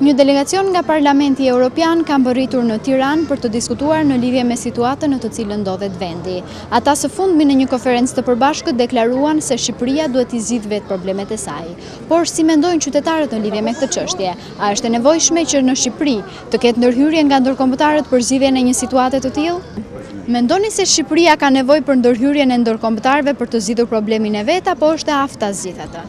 Një delegacion nga Parlamenti Europian ka mbërritur në Tiranë për të diskutuar në lidhje me situatën në të cilën ndodhet vendi. Ata së fundmi në një konferencë të përbashkët deklaruan se Shqipëria duhet t'i zgjidhë vetë problemet e saj. Por si mendojnë qytetarët në lidhje me këtë çështje? A është e nevojshme që në Shqipëri të ketë ndërhyrje nga ndërkombëtarët për zgjidhjen e një situate të tillë? Mendoni se Shqipëria ka nevojë për ndërhyrjen e ndërkombëtarëve për të zgjidhur problemin e vet, apo është e aftë ta zgjidhë atë?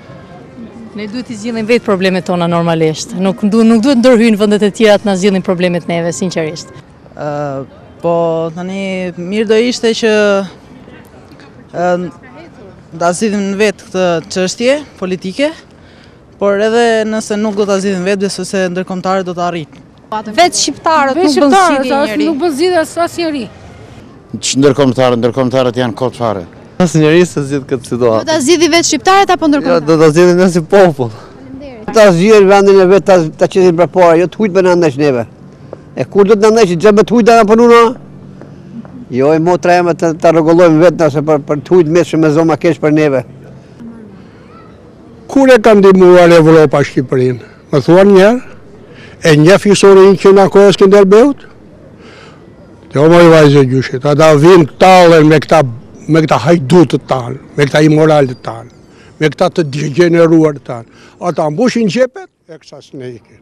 Ne duhet t'i zgjidhim vetë problemet tona normalisht. Nuk duhet të ndërhyjnë vendet e tjera të na zgjidhin problemet neve, sinqerisht. Po, tani, mirë do ishte që ta zgjidhim ne vetë këtë çështje politike, por edhe nëse nuk do ta zgjidhim vetë, besoj se ndërkombëtarët do ta arrijnë. Vetë shqiptarët nuk bën zgjidhje njeri. Nuk bën zgjidhje as asnjeri. Ndërkombëtarët, ndërkombëtarët janë kot fare. Asnjeri s'e zgjidh këtë situatë. Do ta zgjidhin vetë shqiptarët apo ndërkombëtarët? Do ta zgjidhim ne si popull. Ta zgjidhin vendin e vet, ta qesin përpara, jo të hujt për ne, ndërsa neve. E kur do të ndesh, gjë me të hujt dhe për nuna? Jo, e motra e me ta rregullojmë vetë nëse për, për të hujt mesë me zoma kesh për neve. Kur e ka ndihmuar Evropa Shqipërinë? Më thuaj një herë, e njeh historinë që në kohë e Skënderbeut? Jo moj vajzë e gjyshit, ata vijnë tallen me këta, me këta hajdutët tanë, me këta imoralët tanë, me këta të degjeneruarit tanë. Ata mbushin xhepet, e kësa së nejke.